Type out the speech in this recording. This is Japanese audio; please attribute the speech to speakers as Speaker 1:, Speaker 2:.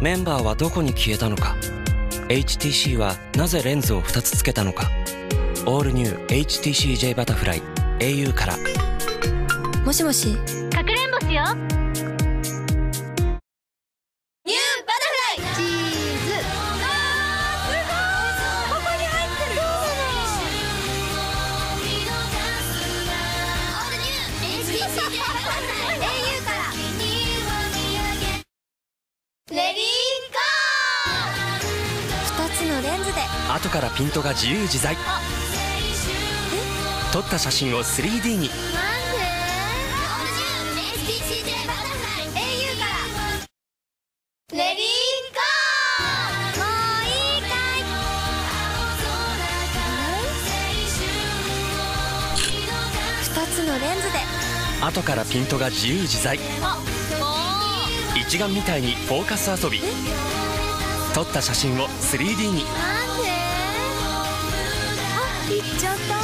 Speaker 1: メンバーはどこに消えたのか？HTC はなぜレンズを2つつけたのか？オールニュー HTCJ バタフライ au から。
Speaker 2: もしもし？
Speaker 3: かくれんぼしよ
Speaker 2: ズで。
Speaker 1: 後からピントが自由自在。撮った写真を 3D に
Speaker 2: レディーゴー。もういいかい。二つのレンズで。
Speaker 1: 後からピントが自由自在。一眼みたいにフォーカス遊び。撮った写真を 3D に
Speaker 2: 잊었다